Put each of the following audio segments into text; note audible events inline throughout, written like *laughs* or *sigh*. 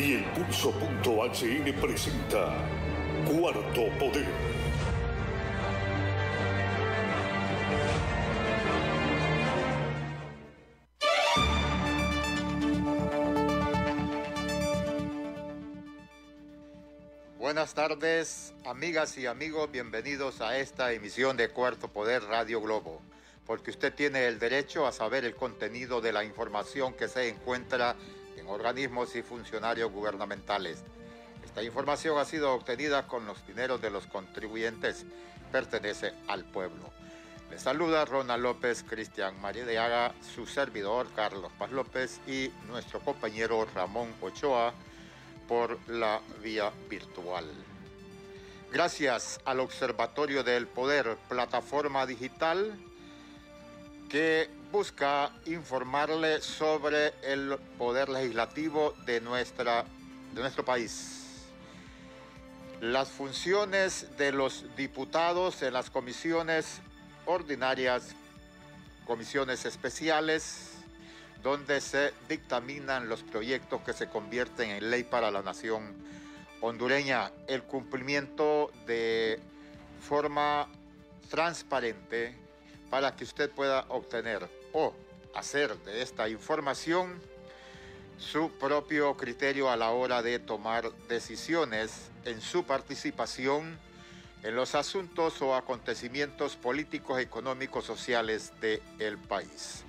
y el pulso.hn presenta Cuarto Poder. Buenas tardes, amigas y amigos, bienvenidos a esta emisión de Cuarto Poder Radio Globo, porque usted tiene el derecho a saber el contenido de la información que se encuentra en organismos y funcionarios gubernamentales. Esta información ha sido obtenida con los dineros de los contribuyentes, pertenece al pueblo. Le saluda Ronald López, Cristian Marideaga, su servidor Carlos Paz López y nuestro compañero Ramón Ochoa por la vía virtual. Gracias al Observatorio del Poder, plataforma digital que busca informarle sobre el poder legislativo de, nuestra, de nuestro país. Las funciones de los diputados en las comisiones ordinarias, comisiones especiales, donde se dictaminan los proyectos que se convierten en ley para la nación hondureña, el cumplimiento de forma transparente para que usted pueda obtener o hacer de esta información su propio criterio a la hora de tomar decisiones en su participación en los asuntos o acontecimientos políticos, económicos, sociales del país.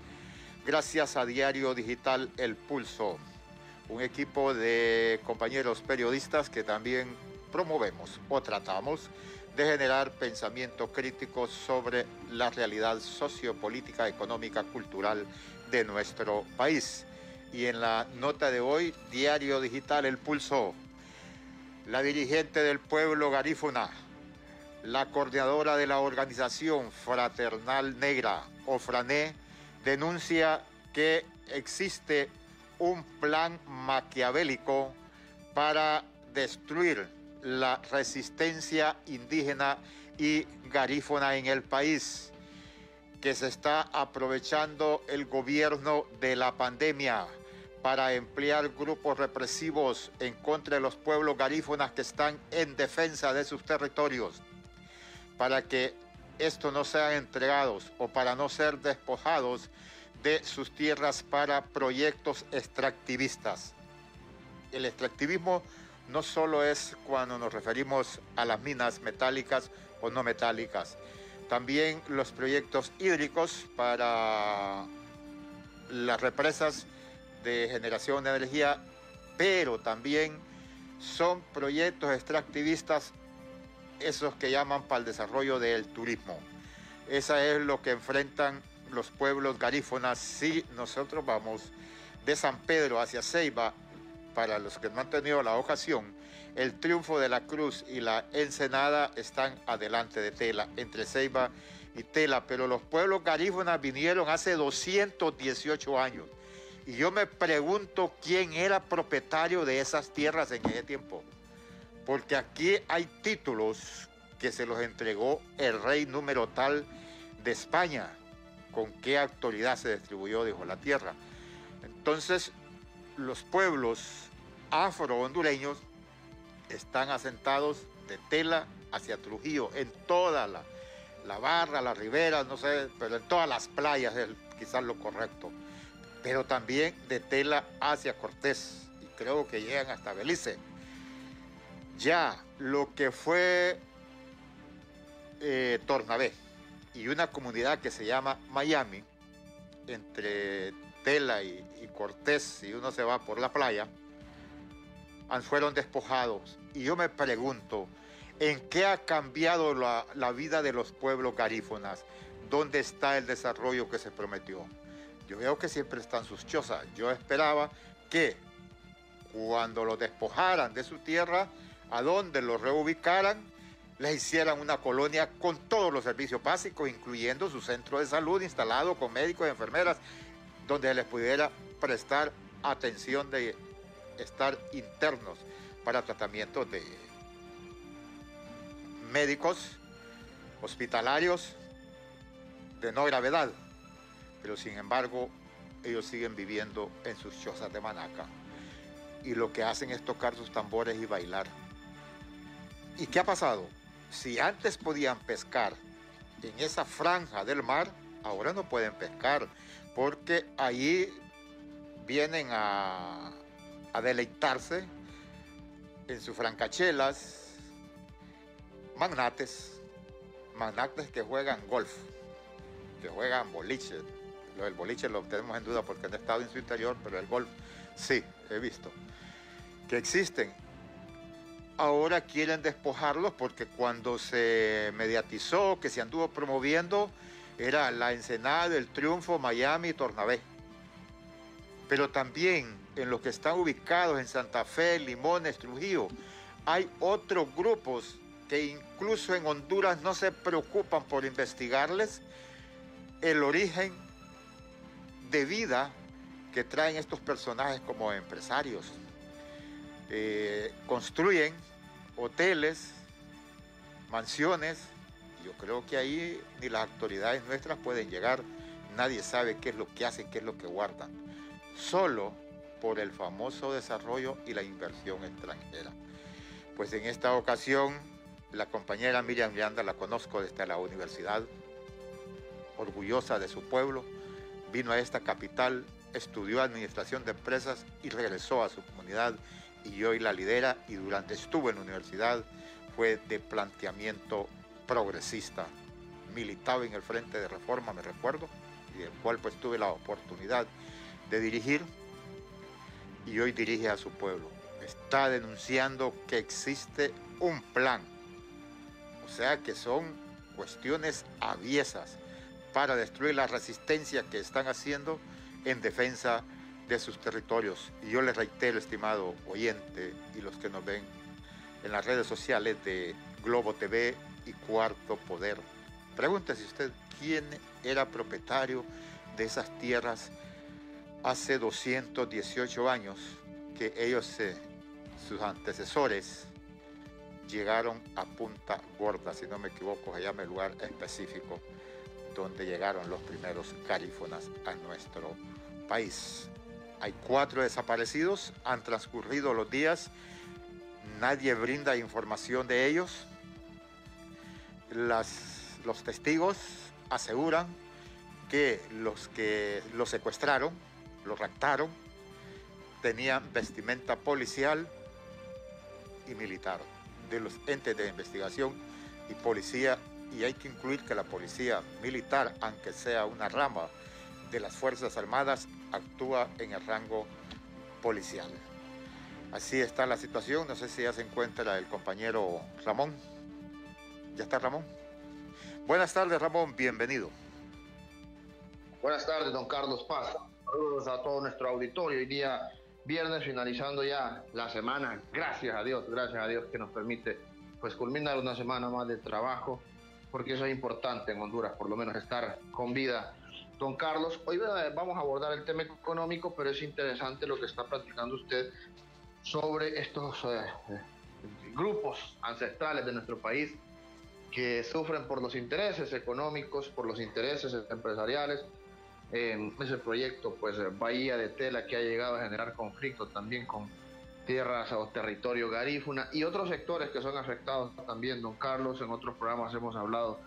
Gracias a Diario Digital El Pulso, un equipo de compañeros periodistas que también promovemos o tratamos de generar pensamiento crítico sobre la realidad sociopolítica, económica, cultural de nuestro país. Y en la nota de hoy, Diario Digital El Pulso, la dirigente del pueblo garífuna, la coordinadora de la organización Fraternal Negra, Ofrané, denuncia que existe un plan maquiavélico para destruir la resistencia indígena y garífona en el país, que se está aprovechando el gobierno de la pandemia para emplear grupos represivos en contra de los pueblos garífonas que están en defensa de sus territorios, para que estos no sean entregados o para no ser despojados de sus tierras para proyectos extractivistas. El extractivismo no solo es cuando nos referimos a las minas metálicas o no metálicas, también los proyectos hídricos para las represas de generación de energía, pero también son proyectos extractivistas esos que llaman para el desarrollo del turismo. Esa es lo que enfrentan los pueblos garífonas si nosotros vamos de San Pedro hacia Ceiba para los que no han tenido la ocasión, el triunfo de la Cruz y la Ensenada están adelante de Tela, entre Ceiba y Tela, pero los pueblos garífonas vinieron hace 218 años. Y yo me pregunto quién era propietario de esas tierras en ese tiempo. Porque aquí hay títulos que se los entregó el rey número tal de España. ¿Con qué autoridad se distribuyó, dijo la tierra? Entonces, los pueblos afro-hondureños están asentados de Tela hacia Trujillo, en toda la, la barra, la ribera, no sé, pero en todas las playas es quizás lo correcto. Pero también de Tela hacia Cortés, y creo que llegan hasta Belice. Ya lo que fue eh, Tornabé y una comunidad que se llama Miami, entre Tela y, Cortés, si uno se va por la playa, fueron despojados. Y yo me pregunto, ¿en qué ha cambiado la, la vida de los pueblos garífonas? ¿Dónde está el desarrollo que se prometió? Yo veo que siempre están sus chozas. Yo esperaba que cuando los despojaran de su tierra, a donde los reubicaran, les hicieran una colonia con todos los servicios básicos, incluyendo su centro de salud instalado con médicos y enfermeras donde les pudiera prestar atención de estar internos para tratamientos de médicos, hospitalarios, de no gravedad. Pero sin embargo, ellos siguen viviendo en sus chozas de Manaca. y lo que hacen es tocar sus tambores y bailar. ¿Y qué ha pasado? Si antes podían pescar en esa franja del mar, ahora no pueden pescar porque ahí vienen a, deleitarse en sus francachelas magnates, magnates que juegan golf, que juegan boliche. Lo boliche lo tenemos en duda porque han estado en su interior, pero el golf sí, he visto. Que existen. Ahora quieren despojarlos porque cuando se mediatizó, que se anduvo promoviendo, era la Ensenada, el Triunfo, Miami, Tornabé. Pero también en los que están ubicados en Santa Fe, Limones, Trujillo, hay otros grupos que incluso en Honduras no se preocupan por investigarles el origen de vida que traen estos personajes como empresarios. Eh, construyen hoteles, mansiones, yo creo que ahí ni las autoridades nuestras pueden llegar, nadie sabe qué es lo que hacen, qué es lo que guardan, solo por el famoso desarrollo y la inversión extranjera. Pues en esta ocasión, la compañera Miriam Miranda la conozco desde la universidad, orgullosa de su pueblo, vino a esta capital, estudió administración de empresas y regresó a su comunidad. Y hoy la lidera y durante estuvo en la universidad fue de planteamiento progresista. Militaba en el Frente de Reforma, me recuerdo, y el cual pues tuve la oportunidad de dirigir y hoy dirige a su pueblo. Está denunciando que existe un plan, o sea que son cuestiones aviesas para destruir la resistencia que están haciendo en defensa de sus territorios. Y yo les reitero, estimado oyente y los que nos ven en las redes sociales de Globo TV y Cuarto Poder, pregúntese usted quién era propietario de esas tierras hace 218 años que ellos, sus antecesores, llegaron a Punta Gorda, si no me equivoco, se llama el lugar específico donde llegaron los primeros garífonas a nuestro país. Hay cuatro desaparecidos, han transcurrido los días, nadie brinda información de ellos. Los testigos aseguran que los que los secuestraron, los raptaron, tenían vestimenta policial y militar de los entes de investigación y policía y hay que incluir que la policía militar, aunque sea una rama de las Fuerzas Armadas, actúa en el rango policial. Así está la situación, no sé si ya se encuentra el compañero Ramón. ¿Ya está Ramón? Buenas tardes Ramón, bienvenido. Buenas tardes, don Carlos Paz. Saludos a todo nuestro auditorio. Hoy día viernes finalizando ya la semana. Gracias a Dios, gracias a Dios que nos permite pues culminar una semana más de trabajo porque eso es importante en Honduras, por lo menos estar con vida. Don Carlos, hoy vamos a abordar el tema económico, pero es interesante lo que está platicando usted sobre estos eh, eh, grupos ancestrales de nuestro país que sufren por los intereses económicos, por los intereses empresariales. Eh, ese proyecto, pues Bahía de Tela, que ha llegado a generar conflictos también con tierras o territorio garífuna y otros sectores que son afectados también, don Carlos. En otros programas hemos hablado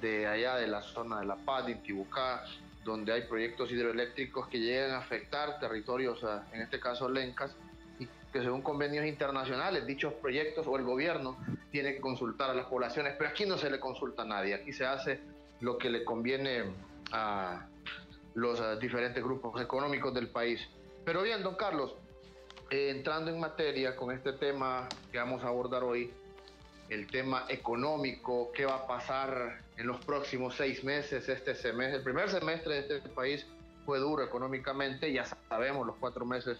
de allá de la zona de La Paz, de Intibucá, donde hay proyectos hidroeléctricos que llegan a afectar territorios, en este caso lencas, que según convenios internacionales, dichos proyectos o el gobierno tiene que consultar a las poblaciones, pero aquí no se le consulta a nadie, aquí se hace lo que le conviene a los diferentes grupos económicos del país. Pero bien, don Carlos, eh, entrando en materia con este tema que vamos a abordar hoy, el tema económico, qué va a pasar en los próximos seis meses, este semestre, el primer semestre de este país fue duro económicamente, ya sabemos, los cuatro meses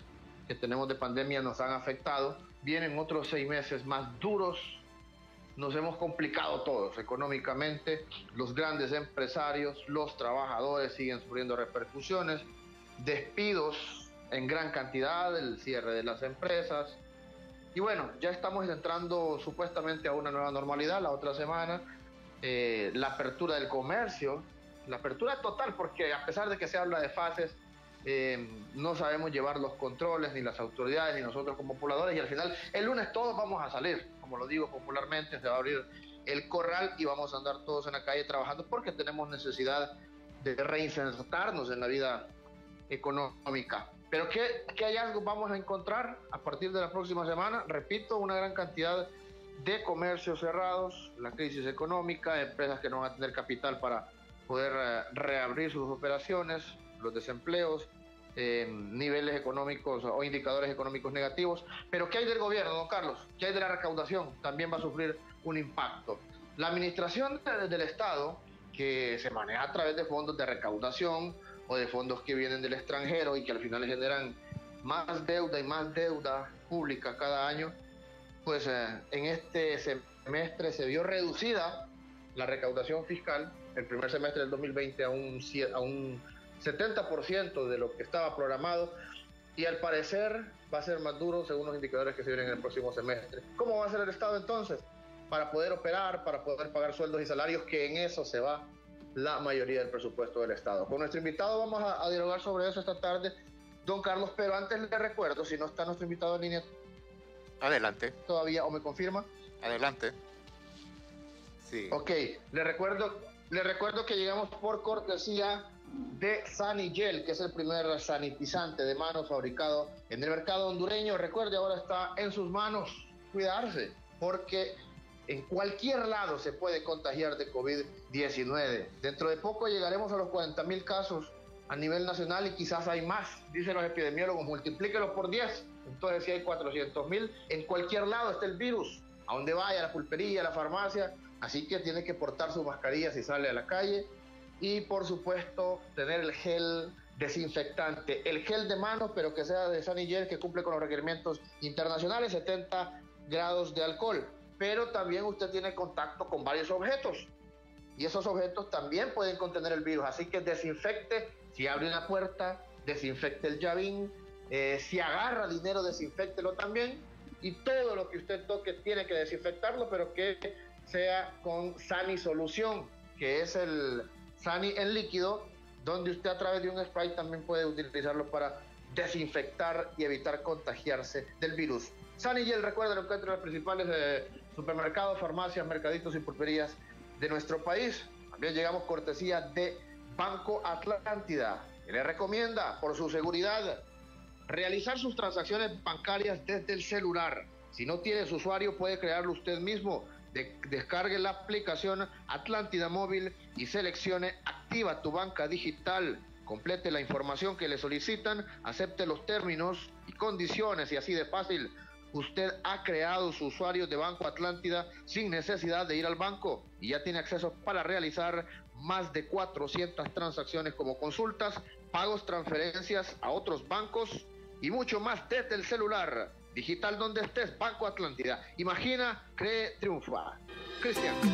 que tenemos de pandemia nos han afectado, vienen otros seis meses más duros, nos hemos complicado todos económicamente, los grandes empresarios, los trabajadores siguen sufriendo repercusiones, despidos en gran cantidad, el cierre de las empresas. Y bueno, ya estamos entrando supuestamente a una nueva normalidad la otra semana, eh, la apertura del comercio, la apertura total, porque a pesar de que se habla de fases, eh, no sabemos llevar los controles, ni las autoridades, ni nosotros como pobladores, y al final el lunes todos vamos a salir, como lo digo popularmente, se va a abrir el corral y vamos a andar todos en la calle trabajando porque tenemos necesidad de reinsertarnos en la vida económica. Pero ¿qué, ¿qué hallazgos vamos a encontrar a partir de la próxima semana? Repito, una gran cantidad de comercios cerrados, la crisis económica, empresas que no van a tener capital para poder eh, reabrir sus operaciones, los desempleos, eh, niveles económicos o indicadores económicos negativos. Pero ¿qué hay del gobierno, don Carlos? ¿Qué hay de la recaudación? También va a sufrir un impacto. La administración del Estado, que se maneja a través de fondos de recaudación o de fondos que vienen del extranjero y que al final generan más deuda y más deuda pública cada año, pues eh, en este semestre se vio reducida la recaudación fiscal, el primer semestre del 2020 a un, a un 70% de lo que estaba programado y al parecer va a ser más duro según los indicadores que se vienen en el próximo semestre. ¿Cómo va a ser el Estado entonces? Para poder operar, para poder pagar sueldos y salarios, que en eso se va la mayoría del presupuesto del Estado. Con nuestro invitado vamos a, a dialogar sobre eso esta tarde, don Carlos, pero antes le recuerdo, si no está nuestro invitado en línea Adelante. Todavía, o me confirma. Adelante. Sí. Ok, le recuerdo, le recuerdo que llegamos por cortesía de Sanigel, que es el primer sanitizante de manos fabricado en el mercado hondureño. Recuerde, ahora está en sus manos cuidarse, porque en cualquier lado se puede contagiar de COVID-19. Dentro de poco llegaremos a los 40 mil casos a nivel nacional y quizás hay más, dicen los epidemiólogos, multiplíquelo por 10 entonces, si hay 400 mil, en cualquier lado está el virus, a donde vaya, a la pulpería, a la farmacia, así que tiene que portar su mascarilla si sale a la calle y, por supuesto, tener el gel desinfectante, el gel de manos, pero que sea de Sanigel, que cumple con los requerimientos internacionales, 70 grados de alcohol. Pero también usted tiene contacto con varios objetos y esos objetos también pueden contener el virus, así que desinfecte, si abre una puerta, desinfecte el llavín, eh, si agarra dinero, desinfectelo también. Y todo lo que usted toque tiene que desinfectarlo, pero que sea con Sani Solución, que es el Sani en líquido, donde usted a través de un spray también puede utilizarlo para desinfectar y evitar contagiarse del virus. Sani Gel, recuerda, lo encuentra en los principales eh, supermercados, farmacias, mercaditos y pulperías de nuestro país. También llegamos cortesía de Banco Atlántida, que le recomienda por su seguridad Realizar sus transacciones bancarias desde el celular. Si no tiene su usuario, puede crearlo usted mismo. Descargue la aplicación Atlántida Móvil y seleccione Activa tu banca digital. Complete la información que le solicitan, acepte los términos y condiciones y así de fácil. Usted ha creado su usuario de Banco Atlántida sin necesidad de ir al banco y ya tiene acceso para realizar más de 400 transacciones como consultas, pagos, transferencias a otros bancos y mucho más desde el celular. Digital donde estés, Banco Atlántida. Imagina, cree, triunfa.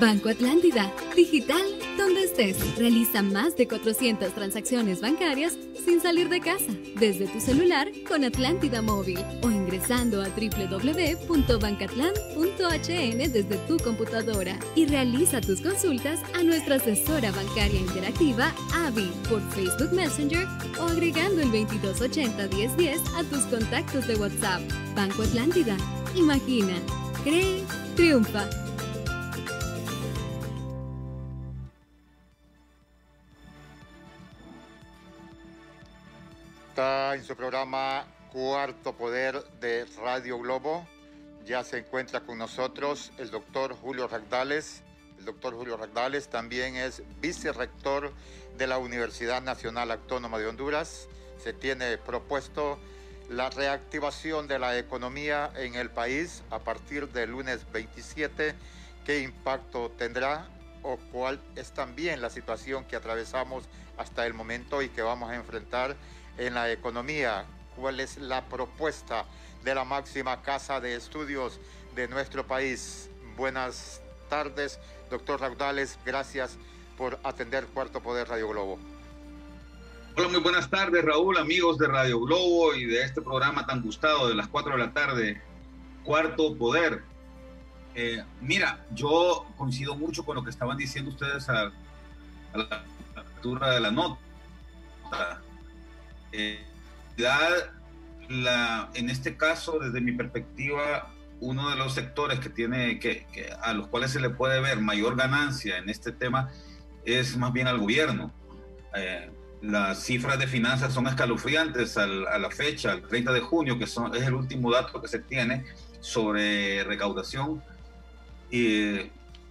Banco Atlántida, digital donde estés. Realiza más de 400 transacciones bancarias sin salir de casa, desde tu celular con Atlántida Móvil o ingresando a www.bancatlan.hn desde tu computadora y realiza tus consultas a nuestra asesora bancaria interactiva AVI por Facebook Messenger o agregando el 2280 1010 a tus contactos de WhatsApp. Banco Atlántida. Imagina, cree, triunfa. Está en su programa Cuarto Poder de Radio Globo. Ya se encuentra con nosotros el doctor Julio Ragdales. El doctor Julio Ragdales también es vicerrector de la Universidad Nacional Autónoma de Honduras. Se tiene propuesto la reactivación de la economía en el país a partir del lunes 27. ¿Qué impacto tendrá o cuál es también la situación que atravesamos hasta el momento y que vamos a enfrentar? En la economía, cuál es la propuesta de la máxima casa de estudios de nuestro país. Buenas tardes, doctor Raudales, gracias por atender Cuarto Poder Radio Globo. Hola, muy buenas tardes, Raúl, amigos de Radio Globo y de este programa tan gustado de las 4 de la tarde, Cuarto Poder. Eh, mira, yo coincido mucho con lo que estaban diciendo ustedes a, a la altura de la nota Eh, la, en este caso, desde mi perspectiva, uno de los sectores que tiene que, a los cuales se le puede ver mayor ganancia en este tema es más bien al gobierno. Eh, las cifras de finanzas son escalofriantes a la fecha, el 30 de junio, que son, es el último dato que se tiene sobre recaudación. Y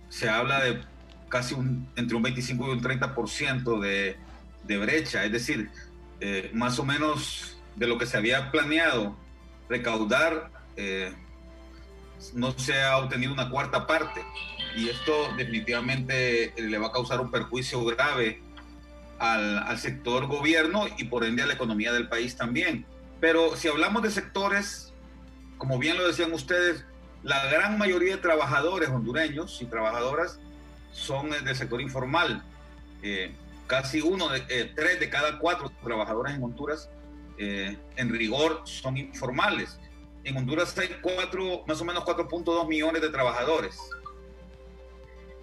se habla de casi un, entre un 25 y un 30% de, de brecha, es decir, eh, más o menos de lo que se había planeado recaudar, eh, no se ha obtenido una cuarta parte. Y esto definitivamente le va a causar un perjuicio grave al, al sector gobierno y por ende a la economía del país también. Pero si hablamos de sectores, como bien lo decían ustedes, la gran mayoría de trabajadores hondureños y trabajadoras son eh, del sector informal. Eh, casi uno de eh, tres de cada cuatro trabajadores en Honduras, en rigor, son informales. En Honduras hay cuatro, más o menos 4.2 millones de trabajadores,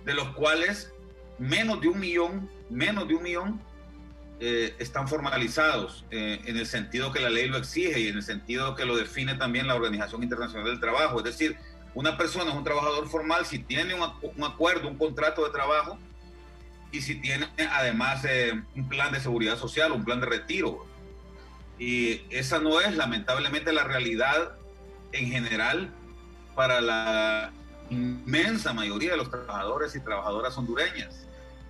de los cuales menos de un millón, menos de un millón están formalizados en el sentido que la ley lo exige y en el sentido que lo define también la Organización Internacional del Trabajo. Es decir, una persona es un trabajador formal si tiene un, acuerdo, un contrato de trabajo y si tiene además eh, un plan de seguridad social, un plan de retiro. Y esa no es lamentablemente la realidad en general para la inmensa mayoría de los trabajadores y trabajadoras hondureñas.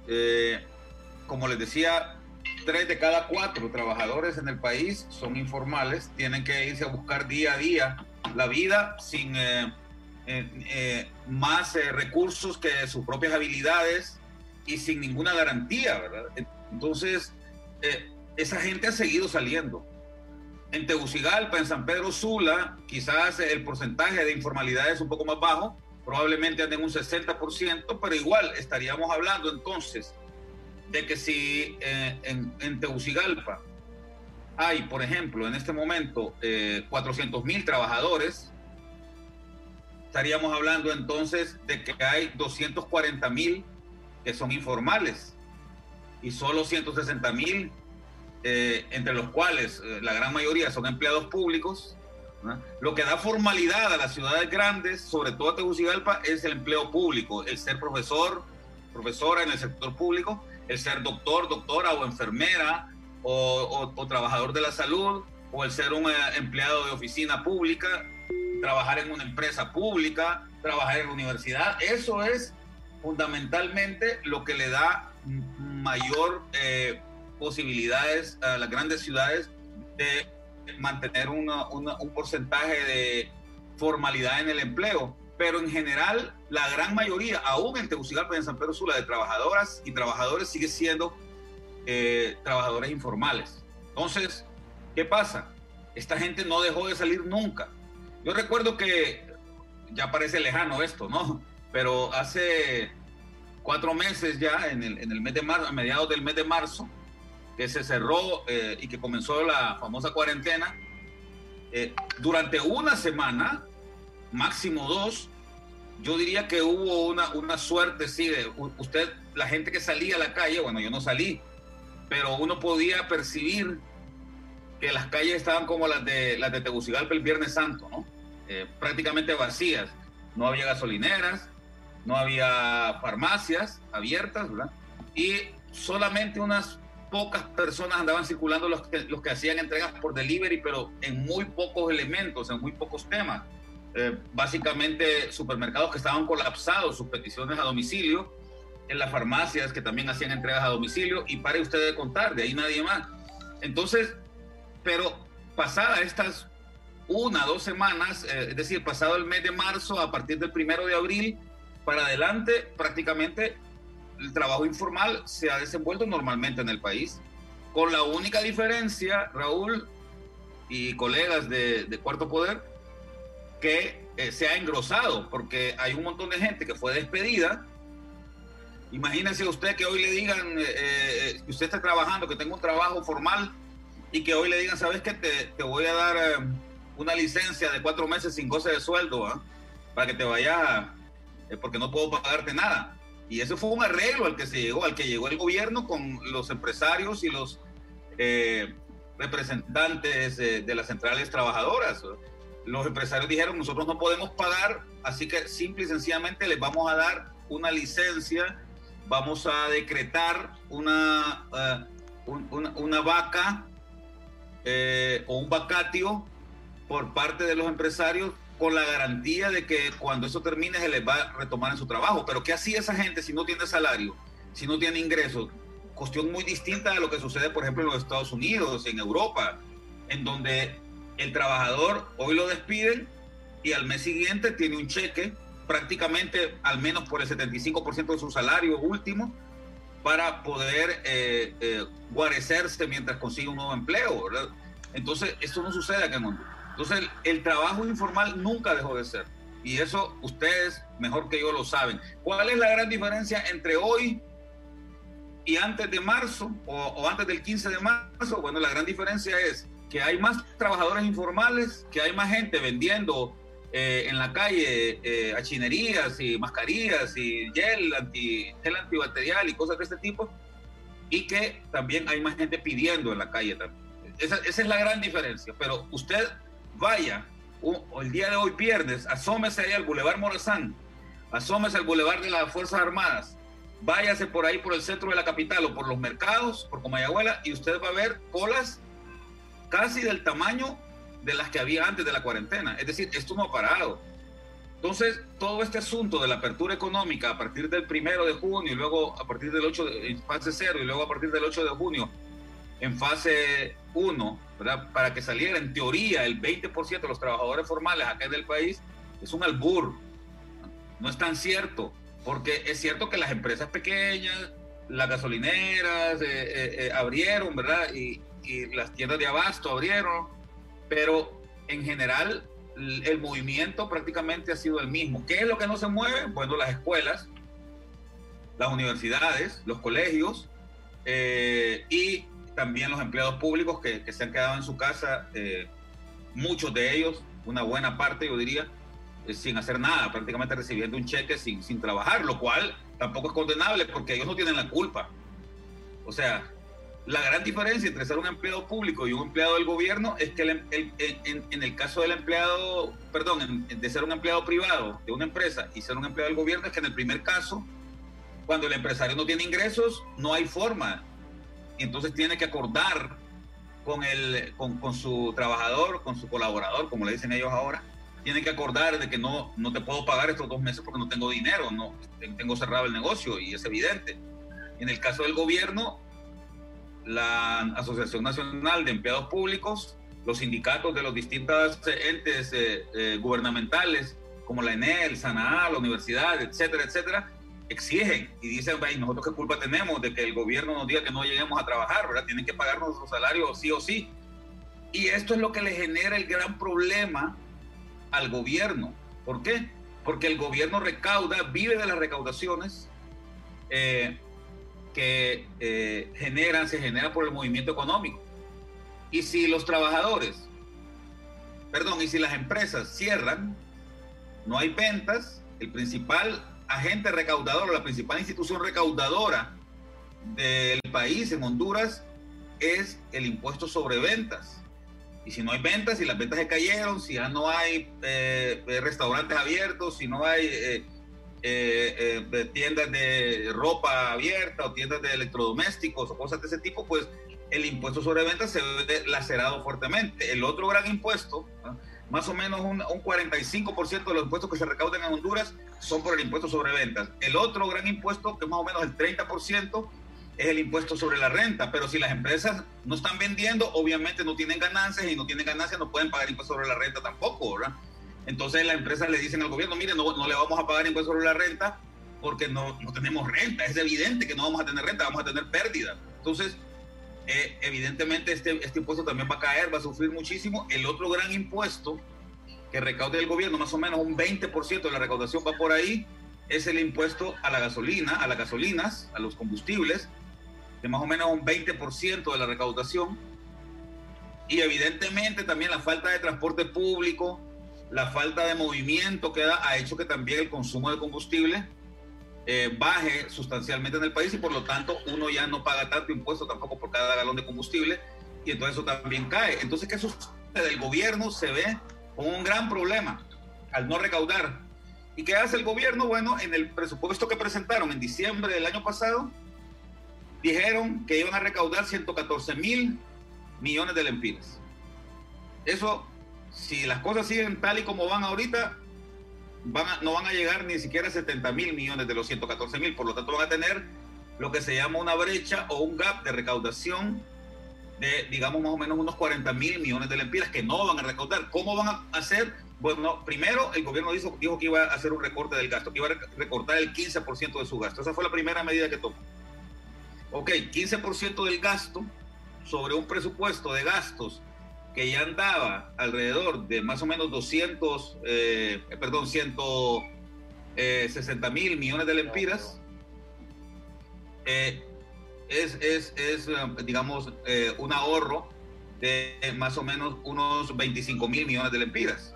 Eh, como les decía, tres de cada cuatro trabajadores en el país son informales, tienen que irse a buscar día a día la vida sin... Eh, eh, eh, más eh, recursos que sus propias habilidades y sin ninguna garantía, ¿verdad? Entonces, esa gente ha seguido saliendo. En Tegucigalpa, en San Pedro Sula, quizás el porcentaje de informalidad es un poco más bajo, probablemente anden un 60%, pero igual estaríamos hablando entonces de que si en, en, Tegucigalpa hay, por ejemplo, en este momento 400 mil trabajadores, estaríamos hablando entonces de que hay 240 mil que son informales y solo 160 mil, eh, entre los cuales eh, la gran mayoría son empleados públicos. Lo que da formalidad a las ciudades grandes, sobre todo a Tegucigalpa, es el empleo público, el ser profesor, profesora en el sector público, el ser doctor, doctora o enfermera o, o trabajador de la salud, o el ser un eh, empleado de oficina pública, trabajar en una empresa pública, trabajar en la universidad. Eso es fundamentalmente lo que le da mayor eh, posibilidades a las grandes ciudades de mantener un porcentaje de formalidad en el empleo. Pero en general, la gran mayoría, aún en Tegucigalpa y en San Pedro Sula, de trabajadoras y trabajadores sigue siendo eh, trabajadores informales. Entonces, ¿qué pasa? Esta gente no dejó de salir nunca yo recuerdo que ya parece lejano esto, ¿no? Pero hace cuatro meses ya, en el, en el mes de marzo, a mediados del mes de marzo, que se cerró eh, y que comenzó la famosa cuarentena, eh, durante una semana, máximo dos, yo diría que hubo una, una suerte, sí, de usted, la gente que salía a la calle, bueno, yo no salí, pero uno podía percibir que las calles estaban como las de, las de Tegucigalpa el Viernes Santo, ¿no? Eh, prácticamente vacías. No había gasolineras, no había farmacias abiertas, ¿verdad? Y solamente unas pocas personas andaban circulando los que, hacían entregas por delivery, pero en muy pocos elementos, en muy pocos temas. Eh, básicamente supermercados que estaban colapsados, sus peticiones a domicilio, en las farmacias que también hacían entregas a domicilio, y pare usted de contar, de ahí nadie más. Entonces, pero pasada estas una, dos semanas, eh, es decir, pasado el mes de marzo, a partir del primero de abril para adelante, prácticamente el trabajo informal se ha desenvuelto normalmente en el país, con la única diferencia, Raúl y colegas de, Cuarto Poder, que eh, se ha engrosado, porque hay un montón de gente que fue despedida. Imagínese usted que hoy le digan eh, que usted está trabajando, que tenga un trabajo formal y que hoy le digan, ¿sabes qué? Te, voy a dar una licencia de cuatro meses sin goce de sueldo, ¿ah? para que te vayas, eh, porque no puedo pagarte nada. Y eso fue un arreglo al que se llegó, al que llegó el gobierno con los empresarios y los, eh, representantes de las centrales trabajadoras. Los empresarios dijeron, nosotros no podemos pagar, así que simple y sencillamente les vamos a dar una licencia, vamos a decretar una, eh, una, vaca eh, o un vacatio por parte de los empresarios con la garantía de que cuando eso termine se les va a retomar en su trabajo. Pero ¿qué hacía esa gente si no tiene salario, si no tiene ingresos? Cuestión muy distinta a lo que sucede, por ejemplo, en los Estados Unidos, en Europa, en donde el trabajador hoy lo despiden y al mes siguiente tiene un cheque prácticamente al menos por el 75% de su salario último para poder eh, eh, guarecerse mientras consigue un nuevo empleo. Entonces, esto no sucede acá en Honduras. Entonces, el, trabajo informal nunca dejó de ser. Y eso ustedes mejor que yo lo saben. ¿Cuál es la gran diferencia entre hoy y antes de marzo o, antes del 15 de marzo? Bueno, la gran diferencia es que hay más trabajadores informales, que hay más gente vendiendo eh, en la calle eh, achinerías y mascarillas y gel, anti, gel antibacterial y cosas de este tipo, y que también hay más gente pidiendo en la calle también. Esa, esa es la gran diferencia. Pero usted vaya el día de hoy viernes, asómese ahí al Boulevard Morazán, asómese al Boulevard de las Fuerzas Armadas, váyase por ahí por el centro de la capital o por los mercados, por Comayagüela, y usted va a ver colas casi del tamaño de las que había antes de la cuarentena. Es decir, esto no ha parado. Entonces, todo este asunto de la apertura económica a partir del primero de junio y luego a partir del 8 de fase cero y luego a partir del 8 de junio en fase 1, para que saliera en teoría el 20% de los trabajadores formales acá en el país, es un albur. No es tan cierto, porque es cierto que las empresas pequeñas, las gasolineras eh, eh, eh, abrieron, ¿verdad? Y, y las tiendas de abasto abrieron, pero en general el movimiento prácticamente ha sido el mismo. ¿Qué es lo que no se mueve? Bueno, las escuelas, las universidades, los colegios y también los empleados públicos que, se han quedado en su casa, eh, muchos de ellos, una buena parte yo diría, eh, sin hacer nada, prácticamente recibiendo un cheque sin, sin trabajar, lo cual tampoco es condenable porque ellos no tienen la culpa. O sea, la gran diferencia entre ser un empleado público y un empleado del gobierno es que en, en, el caso del empleado, perdón, de ser un empleado privado de una empresa y ser un empleado del gobierno es que en el primer caso, cuando el empresario no tiene ingresos, no hay forma entonces tiene que acordar con, el, con, su trabajador, con su colaborador, como le dicen ellos ahora, tiene que acordar de que no, no te puedo pagar estos dos meses porque no tengo dinero, no tengo cerrado el negocio y es evidente. En el caso del gobierno, la Asociación Nacional de Empleados Públicos, los sindicatos de los distintos entes eh, eh, gubernamentales, como la ENEL, SANAA, la universidad, etcétera, etcétera, exigen y dicen, nosotros qué culpa tenemos de que el gobierno nos diga que no lleguemos a trabajar, ¿verdad? Tienen que pagar nuestro salario sí o sí. Y esto es lo que le genera el gran problema al gobierno. ¿Por qué? Porque el gobierno recauda, vive de las recaudaciones eh, que eh, generan, se generan por el movimiento económico. Y si los trabajadores, perdón, y si las empresas cierran, no hay ventas, el principal agente recaudador, la principal institución recaudadora del país en Honduras es el impuesto sobre ventas. Y si no hay ventas, si las ventas se cayeron, si ya no hay eh, restaurantes abiertos, si no hay eh, eh, tiendas de ropa abierta o tiendas de electrodomésticos o cosas de ese tipo, pues el impuesto sobre ventas se ve lacerado fuertemente. El otro gran impuesto, más o menos un, un 45% de los impuestos que se recaudan en Honduras son por el impuesto sobre ventas. El otro gran impuesto, que es más o menos el 30%, es el impuesto sobre la renta. Pero si las empresas no están vendiendo, obviamente no tienen ganancias y no tienen ganancias, no pueden pagar impuesto sobre la renta tampoco, ¿verdad? Entonces las empresas le dicen al gobierno, mire, no, no le vamos a pagar impuesto sobre la renta porque no, no, tenemos renta. Es evidente que no vamos a tener renta, vamos a tener pérdida. Entonces, eh, evidentemente este, este impuesto también va a caer, va a sufrir muchísimo. El otro gran impuesto que recaude el gobierno, más o menos un 20% de la recaudación va por ahí, es el impuesto a la gasolina, a las gasolinas, a los combustibles, de más o menos un 20% de la recaudación. Y evidentemente también la falta de transporte público, la falta de movimiento que da, ha hecho que también el consumo de combustible eh, baje sustancialmente en el país y por lo tanto uno ya no paga tanto impuesto tampoco por cada galón de combustible y entonces eso también cae. Entonces, ¿qué sucede? El gobierno se ve con un gran problema al no recaudar. ¿Y qué hace el gobierno? Bueno, en el presupuesto que presentaron en diciembre del año pasado, dijeron que iban a recaudar 114 mil millones de lempiras. Eso, si las cosas siguen tal y como van ahorita, van no van a llegar ni siquiera a 70 mil millones de los 114 mil. Por lo tanto, van a tener lo que se llama una brecha o un gap de recaudación de, digamos, más o menos unos 40 mil millones de lempiras que no van a recaudar. ¿Cómo van a hacer? Bueno, primero el gobierno dijo, dijo que iba a hacer un recorte del gasto, que iba a recortar el 15% de su gasto. Esa fue la primera medida que tomó. Ok, 15% del gasto sobre un presupuesto de gastos que ya andaba alrededor de más o menos 200, eh, perdón, 160 eh, mil millones de lempiras, eh, es, es, es, digamos, un ahorro de más o menos unos 25 mil millones de lempiras.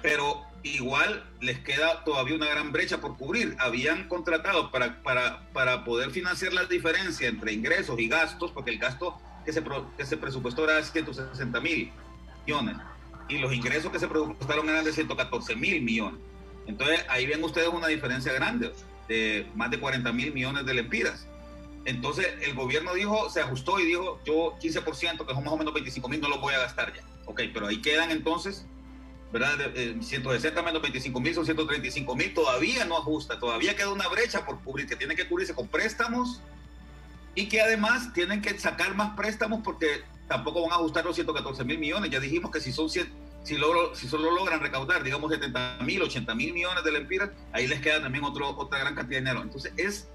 Pero igual les queda todavía una gran brecha por cubrir. Habían contratado para, para, para poder financiar la diferencia entre ingresos y gastos, porque el gasto que se, que se presupuestó era de 160 mil millones y los ingresos que se presupuestaron eran de 114 mil millones. Entonces ahí ven ustedes una diferencia grande de más de 40 mil millones de lempiras. Entonces el gobierno dijo, se ajustó y dijo, yo 15%, que son más o menos 25 mil, no lo voy a gastar ya. Ok, pero ahí quedan entonces ¿verdad? 160 menos 25 mil son 135 mil, todavía no ajusta, todavía queda una brecha por cubrir, que tiene que cubrirse con préstamos y que además tienen que sacar más préstamos porque tampoco van a ajustar los 114 mil millones. Ya dijimos que si son si, logro, si solo logran recaudar, digamos, 70 mil, 80 mil millones de lempiras, ahí les queda también otro, otra gran cantidad de dinero. Entonces es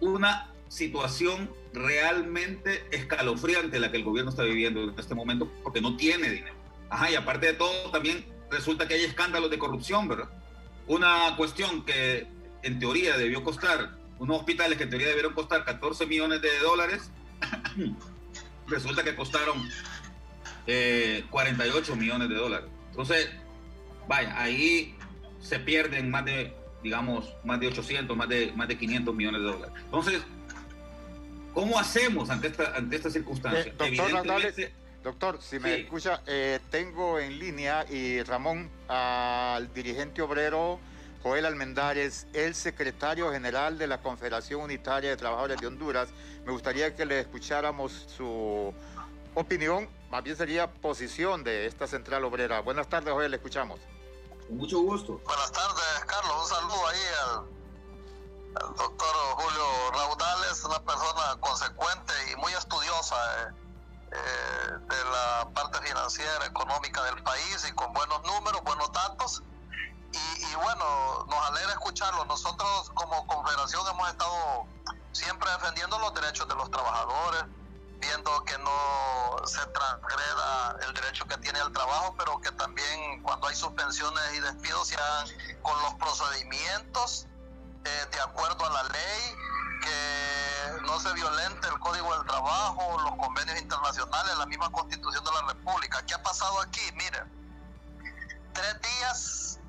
una situación realmente escalofriante la que el gobierno está viviendo en este momento porque no tiene dinero. Ajá, y aparte de todo, también resulta que hay escándalos de corrupción, ¿verdad? Una cuestión que en teoría debió costar, unos hospitales que en teoría debieron costar 14 millones de dólares, *laughs* resulta que costaron 48 eh, millones de dólares. Entonces, vaya, ahí se pierden más de, digamos, más de 800, más de, más de 500 millones de dólares. Entonces, ¿cómo hacemos ante esta, ante esta circunstancia? Evidentemente, Doctor, si me escucha, eh, tengo en línea y Ramón al dirigente obrero Joel Almendares, el secretario general de la Confederación Unitaria de Trabajadores de Honduras. Me gustaría que le escucháramos su opinión, más bien sería posición de esta central obrera. Buenas tardes, Joel, le escuchamos. Con mucho gusto. Buenas tardes, Carlos. Un saludo ahí al, doctor Julio Raudales, una persona consecuente y muy estudiosa. Eh eh, de la parte financiera, económica del país y con buenos números, buenos datos. Y, bueno, nos alegra escucharlo. Nosotros como confederación hemos estado siempre defendiendo los derechos de los trabajadores, viendo que no se transgreda el derecho que tiene al trabajo, pero que también cuando hay suspensiones y despidos se hagan con los procedimientos eh, de acuerdo a la ley que no se violente el Código del Trabajo, los convenios internacionales, la misma Constitución de la República. ¿Qué ha pasado aquí? Mire, tres días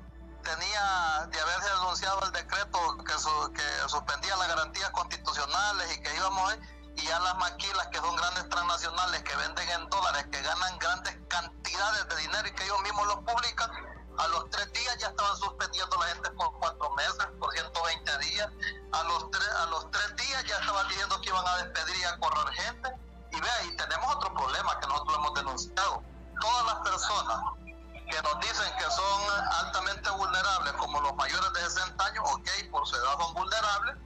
tenía de haberse anunciado el decreto que, que suspendía las garantías constitucionales y que íbamos y ya las maquilas que son grandes transnacionales que venden en dólares, que ganan grandes cantidades de dinero y que ellos mismos los publican, a los tres días ya estaban suspendiendo la gente por cuatro meses, por 120 días. A los tres, a los tres días ya estaban diciendo que iban a despedir y a correr gente. Y vea, y tenemos otro problema que nosotros hemos denunciado. Todas las personas que nos dicen que son altamente vulnerables, como los mayores de 60 años, ok, por su edad son vulnerables,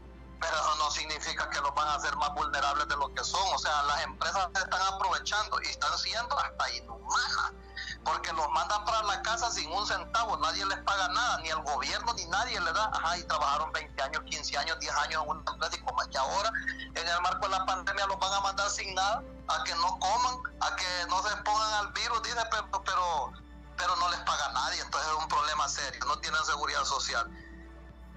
pero eso no significa que los van a hacer más vulnerables de lo que son. O sea, las empresas se están aprovechando y están siendo hasta inhumanas porque los mandan para la casa sin un centavo, nadie les paga nada, ni el gobierno ni nadie le da, ajá, y trabajaron 20 años, 15 años, 10 años en una empresa y como que ahora en el marco de la pandemia los van a mandar sin nada, a que no coman, a que no se pongan al virus, dice, pero, pero, pero no les paga nadie, entonces es un problema serio, no tienen seguridad social.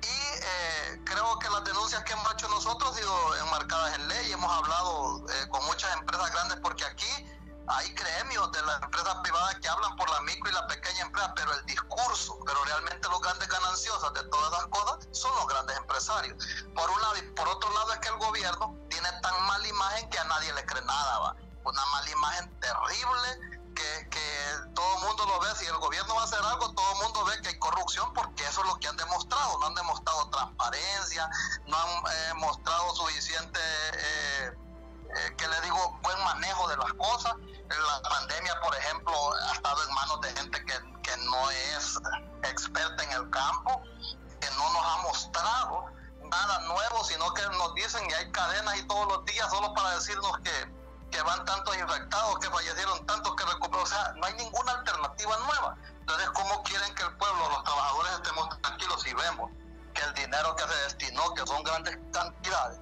Y eh, creo que las denuncias que hemos hecho nosotros han sido enmarcadas en ley, hemos hablado eh, con muchas empresas grandes porque aquí hay gremios de las empresas privadas que hablan por la micro y la pequeña empresa, pero el discurso, pero realmente los grandes gananciosos de todas las cosas son los grandes empresarios. Por un lado y por otro lado es que el gobierno tiene tan mala imagen que a nadie le cree nada, ¿va? una mala imagen terrible que, que lo ve. Si el gobierno va a hacer algo, todo el mundo ve que hay corrupción porque eso es lo que han demostrado. No han demostrado transparencia, no han eh, mostrado suficiente, eh, eh, que le digo, buen manejo de las cosas. La pandemia, por ejemplo, ha estado en manos de gente que, que no es experta en el campo, que no nos ha mostrado nada nuevo, sino que nos dicen que hay cadenas y todos los días solo para decirnos que, que van tantos infectados, que fallecieron tantos que recuperaron. O sea, no hay ninguna alternativa nueva. Entonces, ¿cómo quieren que el pueblo, los trabajadores estemos tranquilos si vemos que el dinero que se destinó, que son grandes cantidades,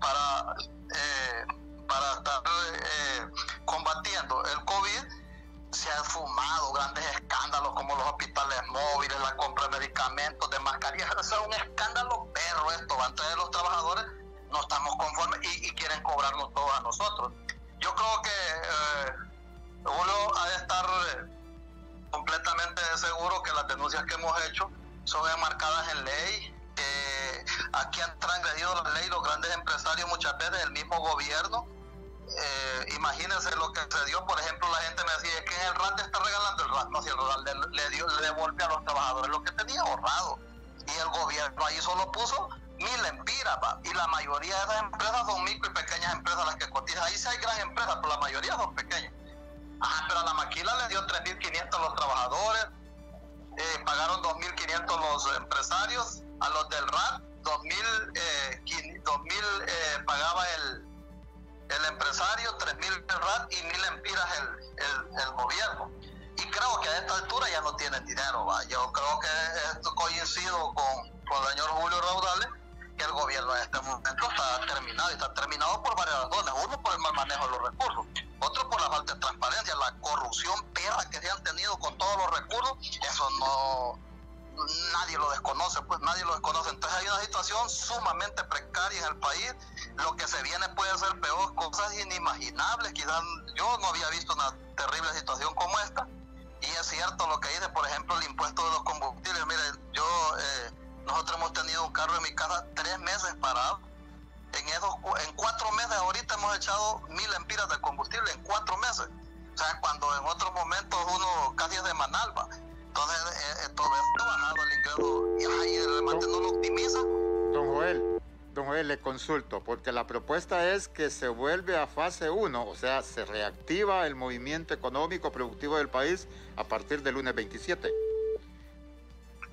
para, eh, para estar eh, combatiendo el COVID, se han fumado grandes escándalos como los hospitales móviles, la compra de medicamentos, de mascarillas. *laughs* Eso es un escándalo perro esto. Antes los trabajadores no estamos conformes y, quieren cobrarnos todo a nosotros. Yo creo que eh, uno ha de estar eh, completamente seguro que las denuncias que hemos hecho son enmarcadas en ley. que aquí han transgredido la ley los grandes empresarios, muchas veces el mismo gobierno eh, imagínense lo que se dio, por ejemplo, la gente me decía que el le está regalando el RAL, no, si el RAL le, dio, le devuelve a los trabajadores lo que tenía ahorrado. Y el gobierno ahí solo puso mil empiras, y la mayoría de esas empresas son micro y pequeñas empresas las que cotizan. Ahí sí hay gran empresas, pero la mayoría son pequeñas. Ah, pero a la maquila le dio 3.500 a los trabajadores, eh, pagaron 2.500 los empresarios, a los del RAT 2.000 eh, eh, pagaba el, el empresario, 3.000 el RAT y 1.000 empiras el, el, gobierno. Y creo que a esta altura ya no tienen dinero. ¿va? Yo creo que esto coincido con, con el señor Julio Raudales, que el gobierno en este momento está terminado y está terminado por varias razones. Uno por el mal manejo de los recursos, otro por la falta de transparencia, la corrupción perra que se han tenido con todos los recursos. Eso no, nadie lo desconoce, pues nadie lo desconoce. Entonces hay una situación sumamente precaria en el país. Lo que se viene puede ser peor, cosas inimaginables. Quizás yo no había visto una terrible situación como esta. Y es cierto lo que dice, por ejemplo, el impuesto de los combustibles. Miren, yo, eh, nosotros hemos tenido un carro en mi casa tres meses parado. En, esos, en cuatro meses ahorita hemos echado mil empiras de combustible, en cuatro meses. O sea, cuando en otros momentos uno casi es de Manalba. Entonces, eh, eh, todo esto bajado el ingreso y ahí remate no lo optimiza. Don Joel, don Joel, le consulto, porque la propuesta es que se vuelve a fase 1, o sea, se reactiva el movimiento económico productivo del país a partir del lunes 27.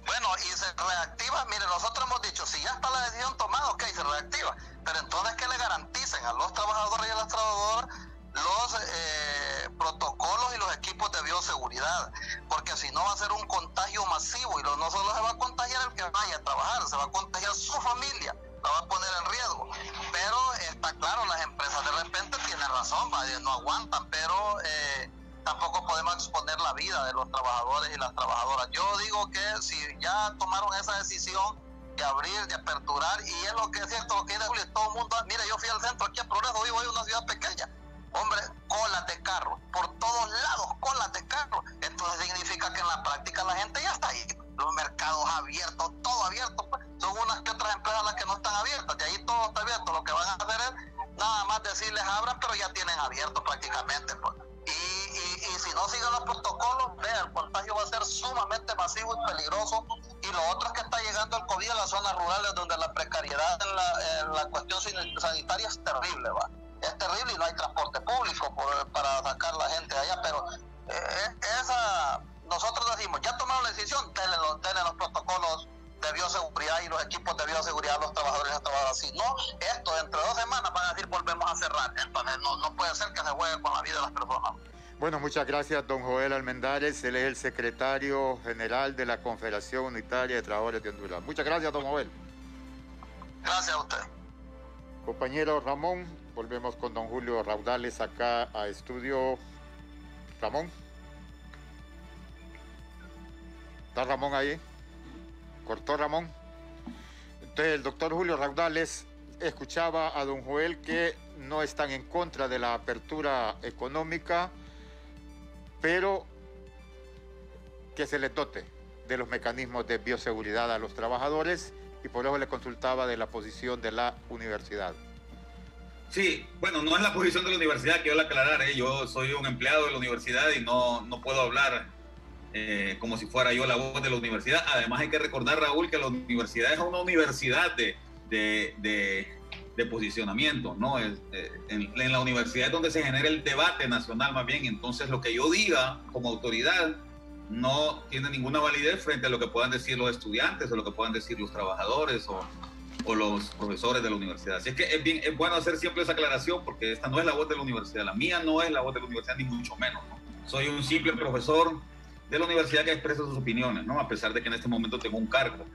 Bueno, y se reactiva, mire, nosotros hemos dicho, si ya está la decisión tomada, ok, se reactiva, pero entonces que le garanticen a los trabajadores y a las trabajadoras los eh, protocolos y los equipos de bioseguridad, porque si no va a ser un contagio masivo. Y no solo se va a contagiar el que vaya a trabajar, se va a contagiar su familia, la va a poner en riesgo. Pero está claro, las empresas de repente tienen razón, no aguantan, pero eh, tampoco podemos exponer la vida de los trabajadores y las trabajadoras. Yo digo que si ya tomaron esa decisión, de abrir, de aperturar, y es lo que es cierto, lo que dice Julio, todo el mundo, mira, yo fui al centro aquí a Progreso, vivo en una ciudad pequeña, hombre, colas de carro, por todos lados colas de carro. Entonces significa que en la práctica la gente ya está ahí. Los mercados abiertos, todo abierto. Pues. Son unas que otras empresas las que no están abiertas. De ahí todo está abierto. Lo que van a hacer es nada más decirles abran, pero ya tienen abierto prácticamente. Pues. Y, y, si no siguen los protocolos, vean, el contagio va a ser sumamente masivo y peligroso. Y lo otro es que está llegando el COVID a las zonas rurales donde la precariedad en la, la cuestión sanitaria es terrible. ¿va? es terrible y no hay transporte público para sacar la gente allá, pero eh, esa, nosotros decimos, ya tomaron la decisión, denle los, los protocolos de bioseguridad y los equipos de bioseguridad los trabajadores y las trabajadoras. Si no, esto dentro de dos semanas van a decir volvemos a cerrar. Entonces no, no puede ser que se juegue con la vida de las personas. Bueno, muchas gracias, don Joel Almendares. Él es el secretario general de la Confederación Unitaria de Trabajadores de Honduras. Muchas gracias, don Joel. Gracias a usted. Compañero Ramón, volvemos con don Julio Raudales acá a estudio. Ramón. ¿Está Ramón ahí? ¿Cortó Ramón? Entonces el doctor Julio Raudales escuchaba a don Joel que no están en contra de la apertura económica, pero que se le dote de los mecanismos de bioseguridad a los trabajadores y por eso le consultaba de la posición de la universidad. Sí, bueno, no es la posición de la universidad, quiero aclarar, ¿eh? yo soy un empleado de la universidad y no, no puedo hablar eh, como si fuera yo la voz de la universidad. Además hay que recordar, Raúl, que la universidad es una universidad de, de, de, posicionamiento, ¿no? Es, eh, en, en, la universidad es donde se genera el debate nacional más bien, entonces lo que yo diga como autoridad no tiene ninguna validez frente a lo que puedan decir los estudiantes o lo que puedan decir los trabajadores o o los profesores de la universidad. Así es que es, bien, es bueno hacer siempre esa aclaración porque esta no es la voz de la universidad, la mía no es la voz de la universidad, ni mucho menos. Soy un simple profesor de la universidad que expresa sus opiniones, ¿no? a pesar de que en este momento tengo un cargo.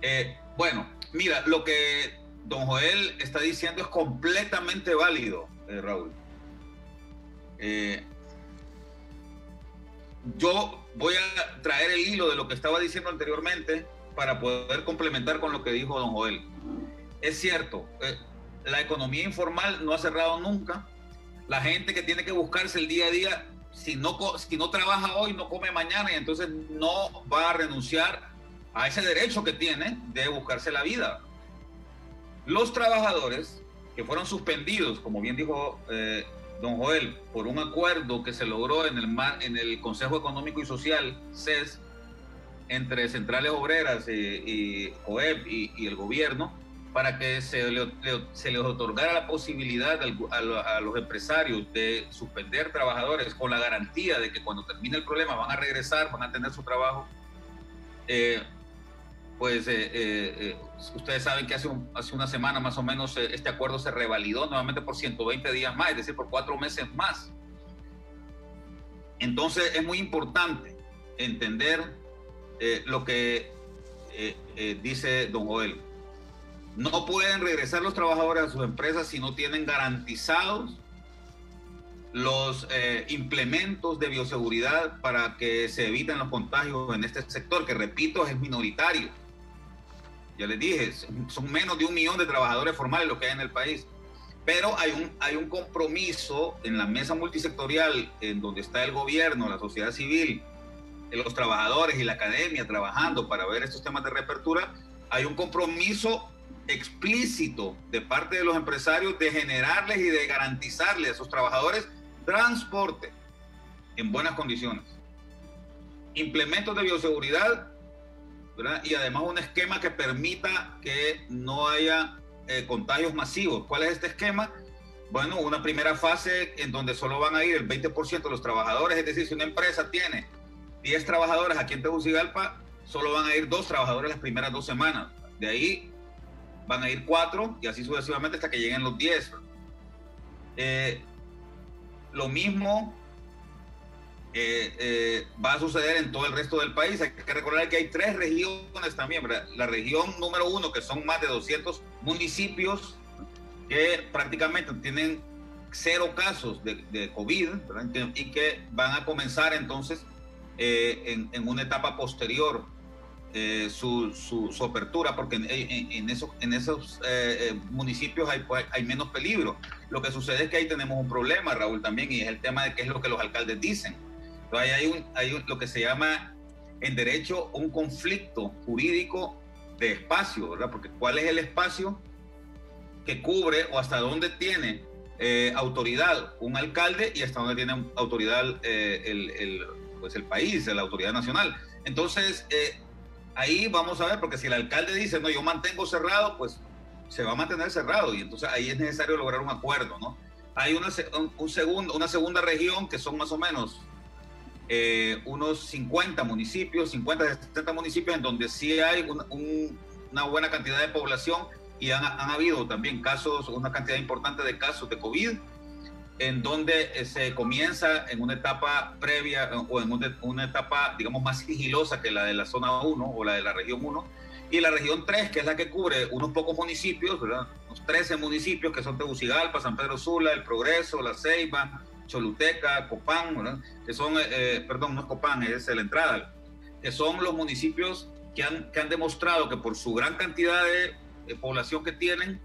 Eh, bueno, mira, lo que don Joel está diciendo es completamente válido, eh, Raúl. Eh, yo voy a traer el hilo de lo que estaba diciendo anteriormente para poder complementar con lo que dijo don Joel. Es cierto, la economía informal no ha cerrado nunca. La gente que tiene que buscarse el día a día, si no, si no trabaja hoy, no come mañana y entonces no va a renunciar a ese derecho que tiene de buscarse la vida. Los trabajadores que fueron suspendidos, como bien dijo eh, don Joel, por un acuerdo que se logró en el, en el Consejo Económico y Social, CES, entre centrales obreras y, COEP y, el gobierno para que se, les otorgara la posibilidad a, los empresarios de suspender trabajadores con la garantía de que cuando termine el problema van a regresar, van a tener su trabajo. Eh, pues eh, eh, ustedes saben que hace, hace una semana más o menos este acuerdo se revalidó nuevamente por 120 días más, es decir, por cuatro meses más. Entonces es muy importante entender lo que dice don Joel. No pueden regresar los trabajadores a sus empresas si no tienen garantizados los implementos de bioseguridad para que se eviten los contagios en este sector, que repito, es minoritario. Ya les dije, son menos de un millón de trabajadores formales lo que hay en el país. Pero hay un, hay un compromiso en la mesa multisectorial en donde está el gobierno, la sociedad civil, los trabajadores y la academia trabajando para ver estos temas de reapertura, hay un compromiso explícito de parte de los empresarios de generarles y de garantizarles a sus trabajadores transporte en buenas condiciones, implementos de bioseguridad y además un esquema que permita que no haya eh, contagios masivos. ¿Cuál es este esquema? Bueno, una primera fase en donde solo van a ir el 20% de los trabajadores, es decir, si una empresa tiene 10 trabajadores aquí en Tegucigalpa, solo van a ir dos trabajadores las primeras dos semanas. De ahí van a ir cuatro y así sucesivamente hasta que lleguen los 10. Eh, lo mismo eh, eh, va a suceder en todo el resto del país. Hay que recordar que hay tres regiones también. La región número uno, que son más de 200 municipios que prácticamente tienen cero casos de, de COVID y que van a comenzar entonces eh, en, una etapa posterior eh, su, su, apertura, porque en, esos, en esos eh, municipios hay, pues, hay menos peligro. Lo que sucede es que ahí tenemos un problema, Raúl, también, y es el tema de qué es lo que los alcaldes dicen. Entonces, ahí hay, un, hay lo que se llama en derecho un conflicto jurídico de espacio, ¿verdad? Porque ¿cuál es el espacio que cubre o hasta dónde tiene autoridad un alcalde y hasta dónde tiene autoridad el, el, pues el país, la autoridad nacional. Entonces, eh, ahí vamos a ver, porque si el alcalde dice, no, yo mantengo cerrado, pues se va a mantener cerrado y entonces ahí es necesario lograr un acuerdo, ¿no? Hay una, un, segundo, una segunda región que son más o menos eh, unos 50 municipios, 50, 70 municipios en donde sí hay una buena cantidad de población y han, habido también casos, una cantidad importante de casos de COVID en donde eh, se comienza en una etapa previa o en una, etapa, digamos, más sigilosa que la de la zona 1 o la de la región 1, y la región 3, que es la que cubre unos pocos municipios, ¿verdad? unos 13 municipios que son Tegucigalpa, San Pedro Sula, El Progreso, La Ceiba, Choluteca, Copán, ¿verdad? que son, eh, eh, perdón, no es Copán, es la entrada, que son los municipios que han, que han demostrado que por su gran cantidad de, población que tienen,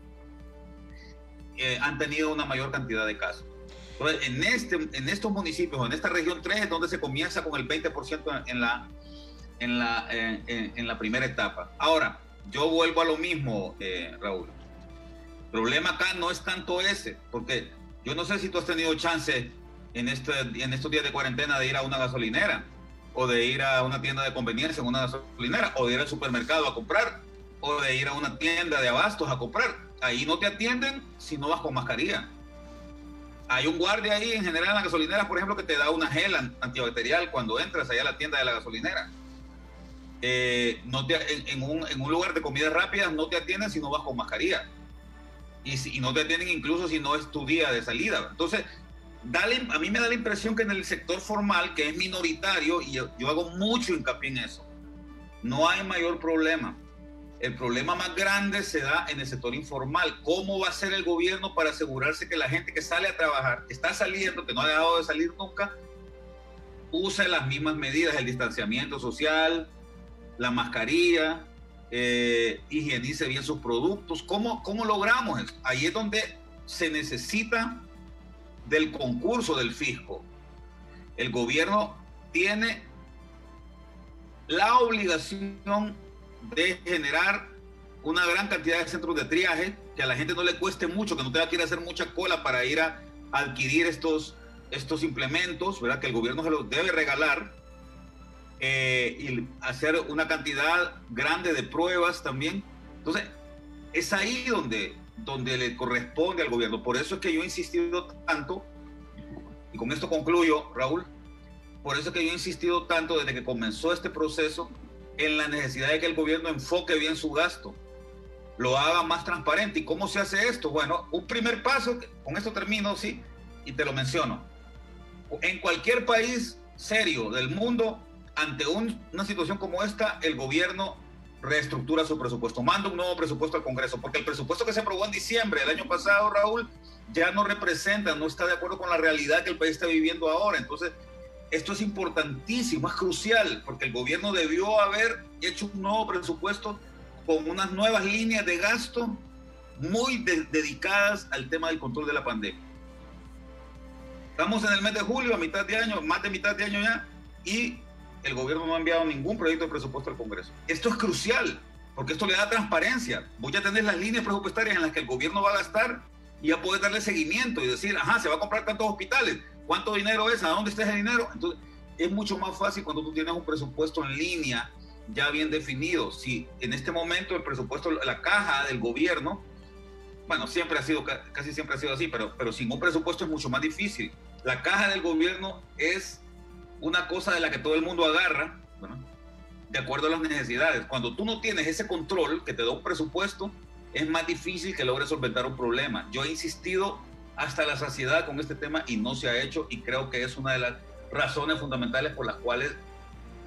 han tenido una mayor cantidad de casos en, este, en estos municipios, en esta región 3, es donde se comienza con el 20% en la, en, la, en, la primera etapa. Ahora, yo vuelvo a lo mismo, eh, Raúl. problema acá no es tanto ese, porque yo no sé si tú has tenido chance en, este, en estos días de cuarentena de ir a una gasolinera o de ir a una tienda de conveniencia en una gasolinera o de ir al supermercado a comprar o de ir a una tienda de abastos a comprar. Ahí no te atienden si no vas con mascarilla. Hay un guardia ahí en general en la gasolinera, por ejemplo, que te da una gel antibacterial cuando entras allá a la tienda de la gasolinera. Eh, no te, en, un, en, un, lugar de comida rápida no te atienden si no vas con mascarilla. Y, si, y no te atienden incluso si no es tu día de salida. Entonces, dale, a mí me da la impresión que en el sector formal, que es minoritario, y yo, yo hago mucho hincapié en eso, no hay mayor problema. El problema más grande se da en el sector informal. ¿Cómo va a ser el gobierno para asegurarse que la gente que sale a trabajar, que está saliendo, que no ha dejado de salir nunca, use las mismas medidas, el distanciamiento social, la mascarilla, eh, higienice bien sus productos? ¿Cómo, ¿Cómo logramos eso? Ahí es donde se necesita del concurso del fisco. El gobierno tiene la obligación de generar una gran cantidad de centros de triaje, que a la gente no le cueste mucho, que no tenga que ir a hacer mucha cola para ir a adquirir estos, estos implementos, ¿verdad? Que el gobierno se los debe regalar eh, y hacer una cantidad grande de pruebas también. Entonces, es ahí donde, donde le corresponde al gobierno. Por eso es que yo he insistido tanto, y con esto concluyo, Raúl, por eso es que yo he insistido tanto desde que comenzó este proceso en la necesidad de que el gobierno enfoque bien su gasto, lo haga más transparente. ¿Y cómo se hace esto? Bueno, un primer paso, con esto termino, sí, y te lo menciono. En cualquier país serio del mundo, ante una situación como esta, el gobierno reestructura su presupuesto, manda un nuevo presupuesto al Congreso, porque el presupuesto que se aprobó en diciembre del año pasado, Raúl, ya no representa, no está de acuerdo con la realidad que el país está viviendo ahora. Entonces, esto es importantísimo, es crucial, porque el gobierno debió haber hecho un nuevo presupuesto con unas nuevas líneas de gasto muy dedicadas al tema del control de la pandemia. Estamos en el mes de julio, a mitad de año, más de mitad de año ya, y el gobierno no ha enviado ningún proyecto de presupuesto al Congreso. Esto es crucial, porque esto le da transparencia. Voy a tener las líneas presupuestarias en las que el gobierno va a gastar y ya poder darle seguimiento y decir, ajá, se va a comprar tantos hospitales, ¿cuánto dinero es? ¿A dónde está ese dinero? Entonces, es mucho más fácil cuando tú tienes un presupuesto en línea ya bien definido. Si en este momento el presupuesto, la caja del gobierno, bueno, siempre ha sido, casi siempre ha sido así, pero, pero sin un presupuesto es mucho más difícil. La caja del gobierno es una cosa de la que todo el mundo agarra, de acuerdo a las necesidades. Cuando tú no tienes ese control que te da un presupuesto, es más difícil que logres solventar un problema. Yo he insistido hasta la saciedad con este tema y no se ha hecho y creo que es una de las razones fundamentales por las cuales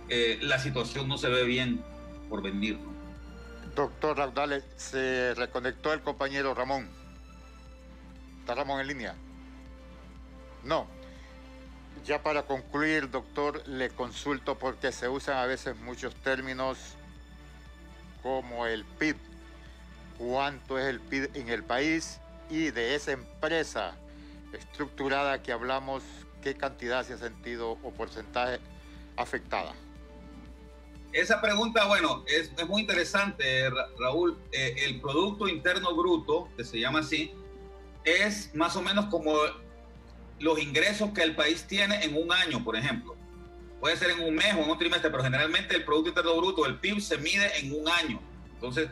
eh, la situación no se ve bien por venir. Doctor Raudales, se reconectó el compañero Ramón. ¿Está Ramón en línea? No. Ya para concluir, doctor, le consulto porque se usan a veces muchos términos como el PIB. ¿Cuánto es el PIB en el país? Y de esa empresa estructurada que hablamos, ¿qué cantidad se ha sentido o porcentaje afectada? Esa pregunta, bueno, es, muy interesante, Raúl. Eh, el Producto Interno Bruto, que se llama así, es más o menos como los ingresos que el país tiene en un año, por ejemplo. Puede ser en un mes o en un trimestre, pero generalmente el Producto Interno Bruto, el PIB, se mide en un año. Entonces,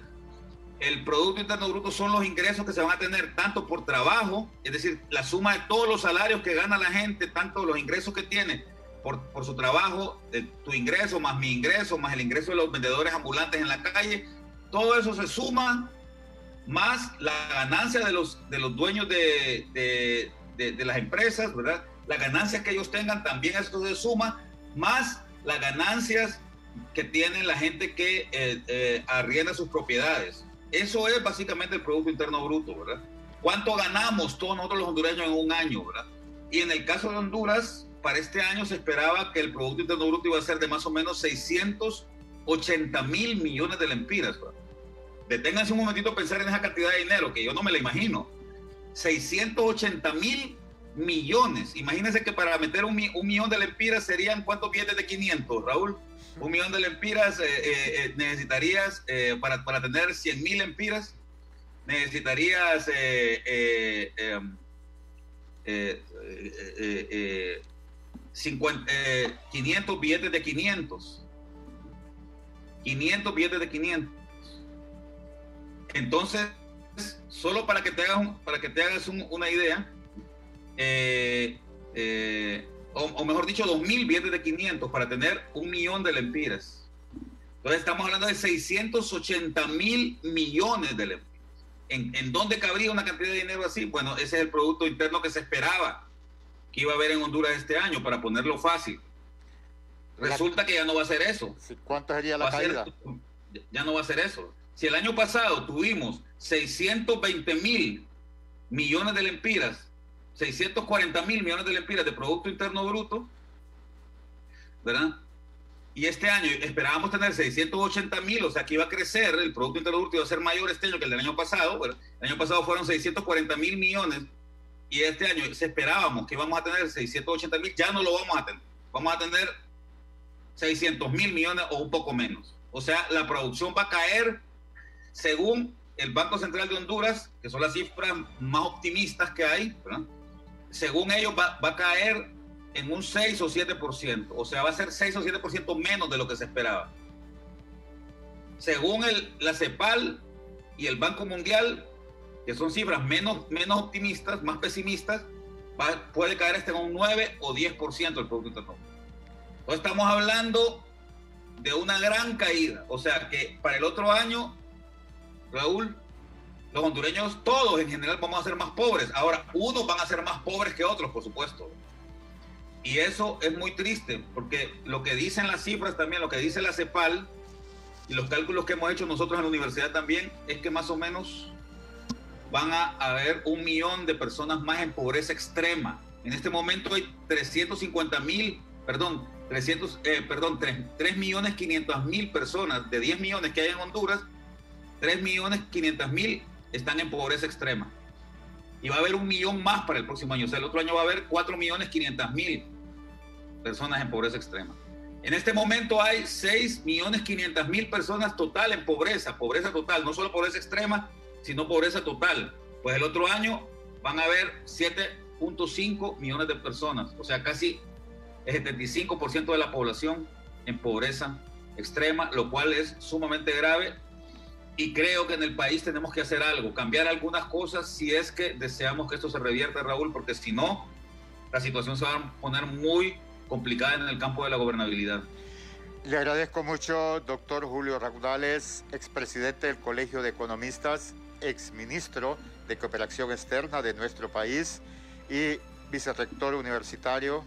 el Producto Interno Bruto son los ingresos que se van a tener tanto por trabajo, es decir, la suma de todos los salarios que gana la gente, tanto los ingresos que tiene por, su trabajo, tu ingreso más mi ingreso, más el ingreso de los vendedores ambulantes en la calle, todo eso se suma más la ganancia de los, de los dueños de, las empresas, ¿verdad? Las ganancias que ellos tengan también eso se suma, más las ganancias que tiene la gente que eh, eh, arrienda sus propiedades. Eso es básicamente el Producto Interno Bruto, ¿verdad? ¿Cuánto ganamos todos nosotros los hondureños en un año, ¿verdad? Y en el caso de Honduras, para este año se esperaba que el Producto Interno Bruto iba a ser de más o menos 680 mil millones de lempiras. ¿verdad? Deténganse un momentito a pensar en esa cantidad de dinero, que yo no me la imagino. 680 mil millones. Imagínense que para meter un, millón de lempiras serían cuántos billetes de 500, Raúl. Un millón de lempiras eh, eh, eh, necesitarías para, para, tener 100 mil lempiras. necesitarías eh, eh, eh, 50, 500 billetes de 500. 500 billetes de 500. Entonces, solo para que te hagas, para que te hagas una idea, o, mejor dicho, 2.000 billetes de 500 para tener un millón de lempiras. Entonces estamos hablando de 680 mil millones de lempiras. ¿En, dónde cabría una cantidad de dinero así? Bueno, ese es el Producto Interno que se esperaba que iba a haber en Honduras este año, para ponerlo fácil. Resulta que ya no va a ser eso. ¿Cuánto sería la caída? ya no va a ser eso. Si el año pasado tuvimos 620 mil millones de lempiras, 640 mil millones de lempiras de Producto Interno Bruto, ¿verdad? Y este año esperábamos tener 680 mil, o sea que iba a crecer, el Producto Interno Bruto iba a ser mayor este año que el del año pasado. Bueno, el año pasado fueron 640 mil millones y este año esperábamos que íbamos a tener 680 mil, ya no lo vamos a tener. Vamos a tener 600 mil millones o un poco menos. O sea, la producción va a caer según el Banco Central de Honduras, que son las cifras más optimistas que hay, según ellos va, a caer en un 6 o 7%, o sea, va a ser 6 o 7% menos de lo que se esperaba. Según la CEPAL y el Banco Mundial, que son cifras menos, menos optimistas, más pesimistas, puede caer hasta en un 9 o 10% el Producto Interno. Entonces estamos hablando de una gran caída, o sea que para el otro año, Raúl, los hondureños todos en general vamos a ser más pobres. Ahora, unos van a ser más pobres que otros, por supuesto. Y eso es muy triste, porque lo que dicen las cifras también, lo que dice la CEPAL y los cálculos que hemos hecho nosotros en la universidad también, es que más o menos van a haber un millón de personas más en pobreza extrema. En este momento hay 350 mil, perdón, 300, eh, perdón, 3, millones 500 mil personas, de 10 millones que hay en Honduras, 3 millones 500 mil están en pobreza extrema. Y va a haber un millón más para el próximo año. O sea, el otro año va a haber 4 millones 500 mil personas en pobreza extrema. En este momento hay 6 millones 500 mil personas total en pobreza, pobreza total, no solo pobreza extrema, sino pobreza total. Pues el otro año van a haber 7.5 millones de personas, o sea, casi el 75% de la población en pobreza extrema, lo cual es sumamente grave. Y creo que en el país tenemos que hacer algo, cambiar algunas cosas si es que deseamos que esto se revierta, Raúl, porque si no, la situación se va a poner muy complicada en el campo de la gobernabilidad. Le agradezco mucho, doctor Julio Raudales, expresidente del Colegio de Economistas, exministro de Cooperación Externa de nuestro país y vicerrector universitario.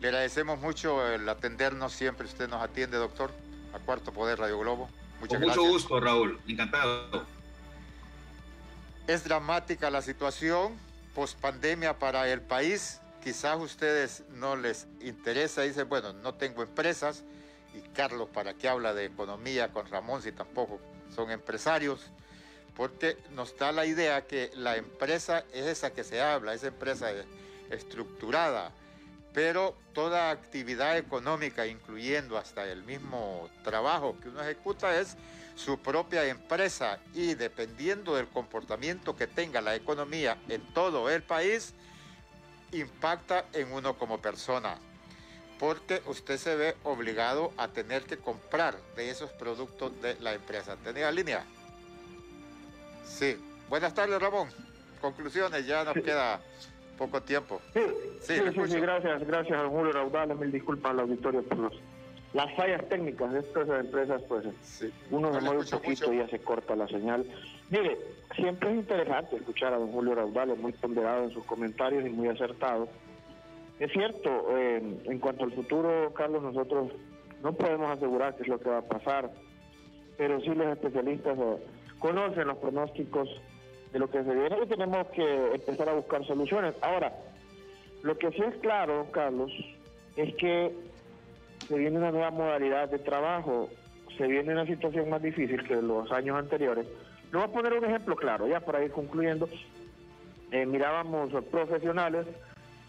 Le agradecemos mucho el atendernos siempre. Usted nos atiende, doctor, a Cuarto Poder Radio Globo. Muchas Con mucho gusto, Raúl. Encantado. Es dramática la situación post pandemia para el país quizás a ustedes no les interesa, dicen, bueno, no tengo empresas, y Carlos, ¿para qué habla de economía con Ramón si tampoco son empresarios? Porque nos da la idea que la empresa es esa que se habla, esa empresa estructurada, pero toda actividad económica, incluyendo hasta el mismo trabajo que uno ejecuta, es su propia empresa y dependiendo del comportamiento que tenga la economía en todo el país, impacta en uno como persona, porque usted se ve obligado a tener que comprar de esos productos de la empresa. ¿Tenía línea? Sí. Buenas tardes, Ramón. Conclusiones, ya nos queda poco tiempo. Sí, sí, sí, gracias, gracias a Julio Raudales, mil disculpas al auditorio por las fallas técnicas de estas empresas, pues uno se mueve un poquito y ya se corta la señal. Mire, siempre es interesante escuchar a don Julio Raudales, muy ponderado en sus comentarios y muy acertado. Es cierto, eh, en cuanto al futuro, Carlos, nosotros no podemos asegurar qué es lo que va a pasar, pero sí los especialistas eh, conocen los pronósticos de lo que se viene y tenemos que empezar a buscar soluciones. Ahora, lo que sí es claro, Carlos, es que se viene una nueva modalidad de trabajo, se viene una situación más difícil que los años anteriores le voy a poner un ejemplo claro, ya para ir concluyendo. Eh, mirábamos profesionales,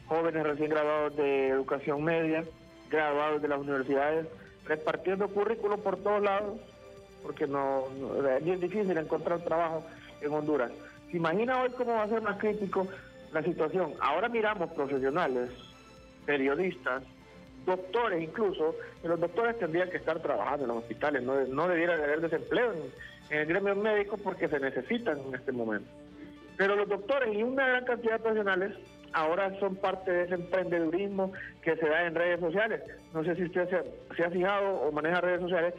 jóvenes recién graduados de educación media, graduados de las universidades, repartiendo currículos por todos lados, porque no, es difícil encontrar trabajo en Honduras. ¿Se imagina hoy cómo va a ser más crítico la situación? Ahora miramos profesionales, periodistas, doctores incluso, que los doctores tendrían que estar trabajando en los hospitales, no, no debiera haber desempleo en, el gremio médico porque se necesitan en este momento. Pero los doctores y una gran cantidad de profesionales ahora son parte de ese emprendedurismo que se da en redes sociales. No sé si usted se, ha fijado o maneja redes sociales,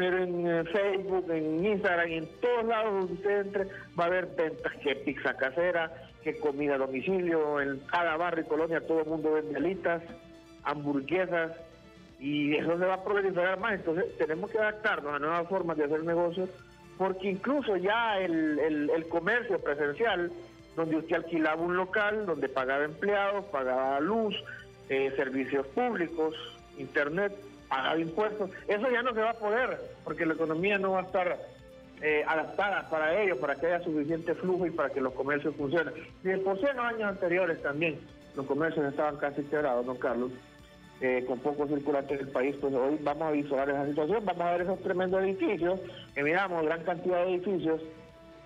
pero en eh, Facebook, en Instagram en todos lados donde usted entre va a haber ventas que pizza casera, que comida a domicilio, en cada barrio y colonia todo el mundo vende alitas, hamburguesas y eso se va a proliferar más. Entonces tenemos que adaptarnos a nuevas formas de hacer negocios porque incluso ya el, el comercio presencial donde usted alquilaba un local, donde pagaba empleados, pagaba luz, eh, servicios públicos, internet, pagaba impuestos. Eso ya no se va a poder, porque la economía no va a estar eh, adaptada para ello, para que haya suficiente flujo y para que los comercios funcionen. Y por en los años anteriores también los comercios estaban casi quebrados, don Carlos, eh, con poco circulante en el país, pues hoy vamos a visualizar esa situación, vamos a ver esos tremendos edificios, que miramos gran cantidad de edificios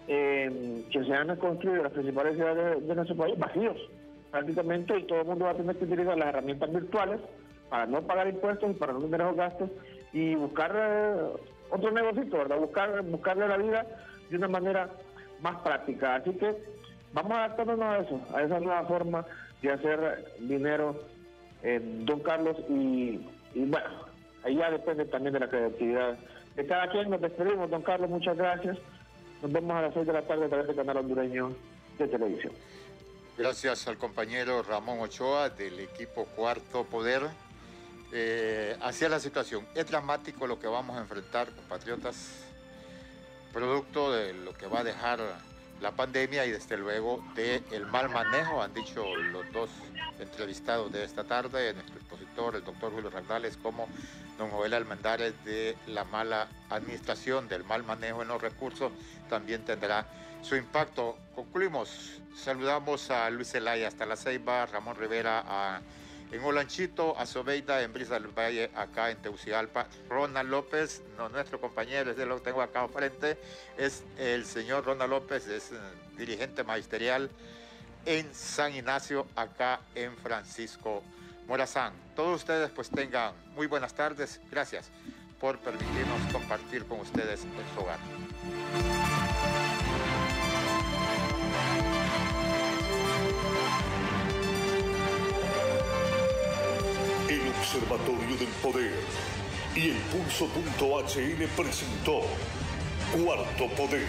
eh, que se han construido en las principales ciudades de, nuestro país vacíos prácticamente y todo el mundo va a tener que utilizar las herramientas virtuales para no pagar impuestos y para no tener esos gastos y buscar eh, otro negocio, ¿verdad? Buscar, buscarle la vida de una manera más práctica. Así que vamos adaptándonos a eso, a esa nueva forma de hacer dinero, eh, don Carlos, y, y bueno, ahí ya depende también de la creatividad de cada quien. Nos despedimos, don Carlos, muchas gracias. Nos vemos a las 6 de la tarde a través del canal hondureño de televisión. Gracias al compañero Ramón Ochoa del equipo Cuarto Poder. Eh, hacia la situación. Es dramático lo que vamos a enfrentar, compatriotas, producto de lo que va a dejar la pandemia y desde luego del mal manejo, han dicho los dos entrevistados de esta tarde, nuestro expositor, el doctor Julio Randales, como don Joel Almendares, de la mala administración, del mal manejo en los recursos, también tendrá su impacto. Concluimos. Saludamos a Luis Zelaya hasta la Ceiba, Ramón Rivera a, en Olanchito, a Sobeida en Brisa del Valle, acá en Teucigalpa. Ronald López, nuestro compañero, es de lo que tengo acá frente, es el señor Ronald López, es eh, dirigente magisterial en San Ignacio, acá en Francisco Morazán. Todos ustedes pues tengan muy buenas tardes. Gracias por permitirnos compartir con ustedes el hogar. Observatorio del Poder y el Pulso.hn presentó Cuarto Poder.